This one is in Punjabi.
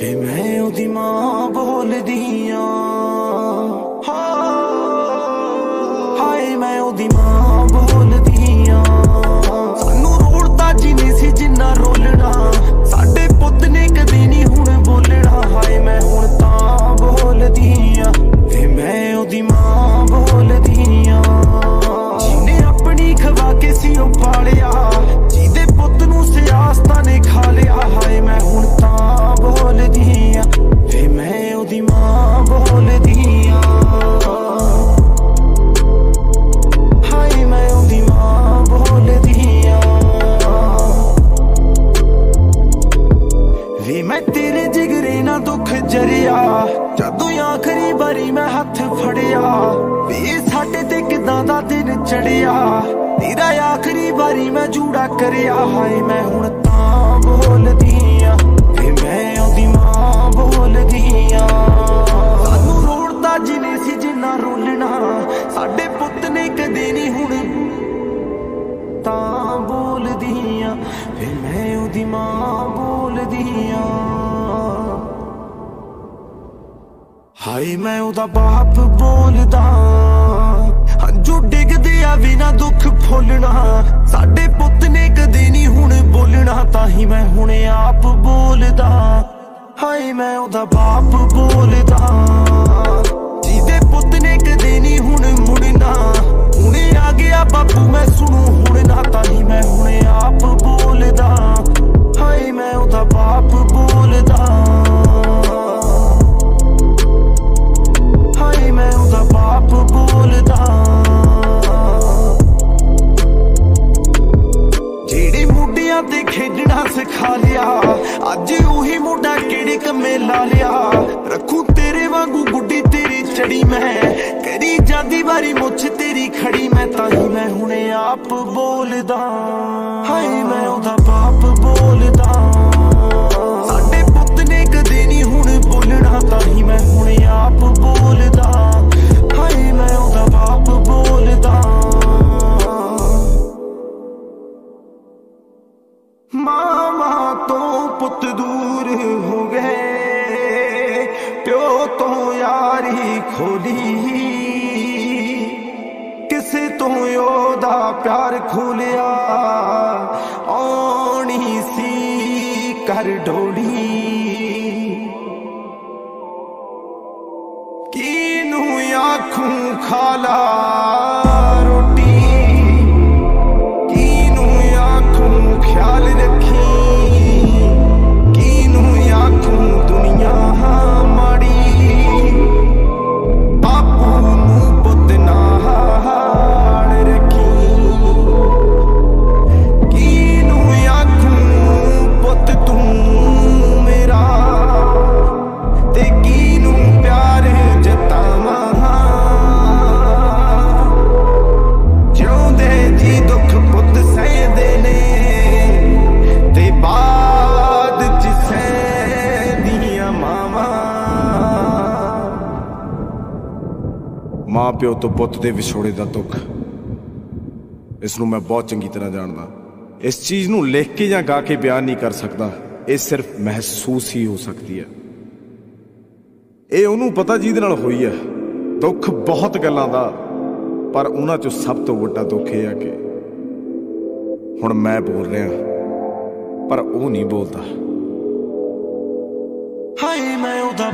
ਵੇ ਮੈਂ ਉਹਦੀ ਮਾਂ ਬੋਲਦੀ ਆ ਹਾਏ ਜਰਿਆ। ਜਦੋਂ ਆਖਰੀ ਵਾਰੀ ਮੈਂ ਹੱਥ ਫੜਿਆ, ਵੇ ਸਾਡੇ ਤੇ ਕਿਦਾਂ ਦਾ ਦਿਨ ਚੜਿਆ। ਤੇਰਾ ਆਖਰੀ ਵਾਰੀ ਮੈਂ ਜੂੜਾ ਕਰਿਆ, ਹਾਏ ਮੈਂ ਹੁਣ ਤਾਂ ਬੋਲਦੀ ਆ, ਵੇ ਮੈਂ ਉਹਦੀ ਮਾਂ ਬੋਲਦੀ ਆ। ਸਾਨੂੰ ਰੋੜਦਾ ਜਿਨੇ ਸੀ ਜਿੰਨਾ ਰੋਲਣਾ, ਸਾਡੇ ਪੁੱਤ ਨੇ ਕਦੇ ਨਹੀਂ ਹੁਣ ਤਾਂ ਬੋਲਦੀ ਆ, ਵੇ ਮੈਂ ਉਹਦੀ ਮਾਂ ਹਾਏ, ਮੈਂ ਉਹਦਾ ਬਾਪ ਬੋਲਦਾ। ਹੰਝੂ ਡਿੱਗਦੇ ਆ ਵੀ ਨਾ ਦੁੱਖ ਫੁੱਲਣਾ। ਸਾਡੇ ਪੁੱਤ ਨੇ ਕਦੇ ਨਹੀਂ ਹੁਣ ਬੋਲਣਾ, ਤਾਂ ਹੀ ਮੈਂ ਹੁਣ ਆਪ ਬੋਲਦਾ। ਹਾਏ, ਮੈਂ ਉਹਦਾ ਬਾਪ ਬੋਲਦਾ। ਜਿਹਦੇ ਪੁੱਤ ਨੇ ਕਦੇ ਨਹੀਂ ਹੁਣ ਮੁੜਨਾ। ਹੁਣੇ ਆ ਗਿਆ ਬਾਪੂ, ਮੈਂ ਸੁਣੂ ਮੁੰਡਿਆਂ ਤੇ ਖੇਡਣਾ ਸਿਖਾ ਲਿਆ। ਅੱਜ ਉਹੀ ਮੁੰਡਾ ਕਿਹੜੇ ਕੰਮੇ ਲਾ ਲਿਆ। ਰੱਖੂ ਤੇਰੇ ਵਾਂਗੂ ਗੁੱਡੀ ਤੇਰੀ ਚੜੀ ਮੈਂ। ਕਰੀ ਜਾਂਦੀ ਵਾਰੀ ਮੁੱਛ ਤੇਰੀ ਖੜੀ ਮੈਂ, ਤਾਂ ਹੀ ਮੈਂ ਹੁਣੇ ਆਪ ਬੋਲਦਾ। ਹਾਏ, ਮੈਂ ਉਹਦਾ ਪੁੱਤ ਦੂਰ ਹੋ ਗਏ। ਪਿਓ ਤੋਂ ਯਾਰੀ ਖੋਲੀ। ਕਿਸੇ ਤੋਂ ਉਹਦਾ ਪਿਆਰ ਖੋਲਿਆ। ਆਉਣੀ ਸੀ ਕਰ ਢੋੜੀ ਕਿਨੂੰ ਆਖੂੰ ਖਾਲਾ? ਮਾਂ ਪਿਓ ਤੋਂ ਪੁੱਤ ਦੇ ਵਿਛੋੜੇ ਦਾ ਦੁੱਖ। ਇਸ ਨੂੰ ਮੈਂ ਬਹੁਤ ਚੰਗੀ ਤਰ੍ਹਾਂ ਜਾਣਦਾ। ਇਸ ਚੀਜ਼ ਨੂੰ ਲਿਖ ਕੇ ਜਾਂ ਗਾ ਕੇ ਬਿਆਨ ਨਹੀਂ ਕਰ ਸਕਦਾ। ਇਹ ਸਿਰਫ ਮਹਿਸੂਸ ਹੀ ਹੋ ਸਕਦੀ ਹੈ। ਇਹ ਉਹਨੂੰ ਪਤਾ ਜਿਹਦੇ ਨਾਲ ਹੋਈ ਹੈ। ਦੁੱਖ ਬਹੁਤ ਗੱਲਾਂ ਦਾ, ਪਰ ਉਹਨਾਂ ਚੋਂ ਸਭ ਤੋਂ ਵੱਡਾ ਦੁੱਖ ਇਹ ਹੈ ਕਿ ਹੁਣ ਮੈਂ ਬੋਲ ਰਿਹਾ ਪਰ ਉਹ ਨਹੀਂ ਬੋਲਦਾ। ਹਾਏ, ਮੈਂ ਉਹਦਾ